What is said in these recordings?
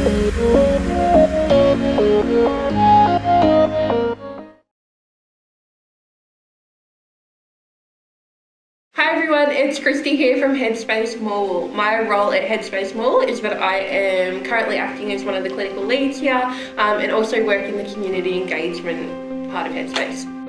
Hi everyone, it's Christy here from Headspace Morwell. My role at Headspace Morwell is that I am currently acting as one of the clinical leads here um, and also work in the community engagement part of Headspace.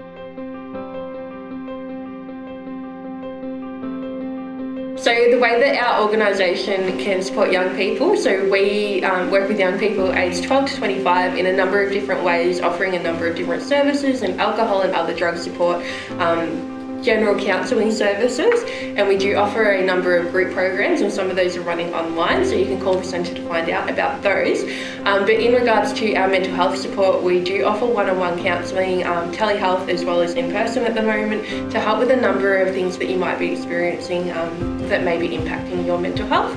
So the way that our organisation can support young people, so we um, work with young people aged 12 to 25 in a number of different ways, offering a number of different services and alcohol and other drug support um, general counselling services and we do offer a number of group programs and some of those are running online so you can call the centre to find out about those. Um, but in regards to our mental health support we do offer one-on-one counselling, um, telehealth as well as in person at the moment to help with a number of things that you might be experiencing um, that may be impacting your mental health.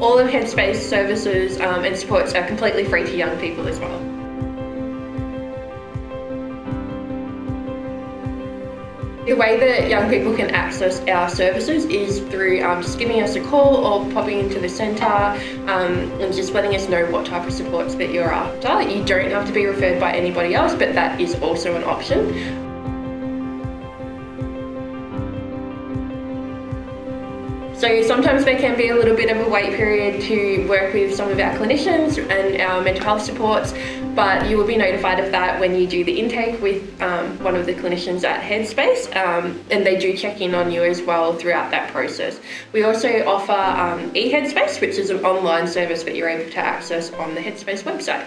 All of Headspace services um, and supports are completely free to young people as well. The way that young people can access our services is through um, just giving us a call or popping into the centre um, and just letting us know what type of supports that you're after. You don't have to be referred by anybody else, but that is also an option. So sometimes there can be a little bit of a wait period to work with some of our clinicians and our mental health supports, but you will be notified of that when you do the intake with um, one of the clinicians at Headspace, um, and they do check in on you as well throughout that process. We also offer um, eHeadspace, which is an online service that you're able to access on the Headspace website.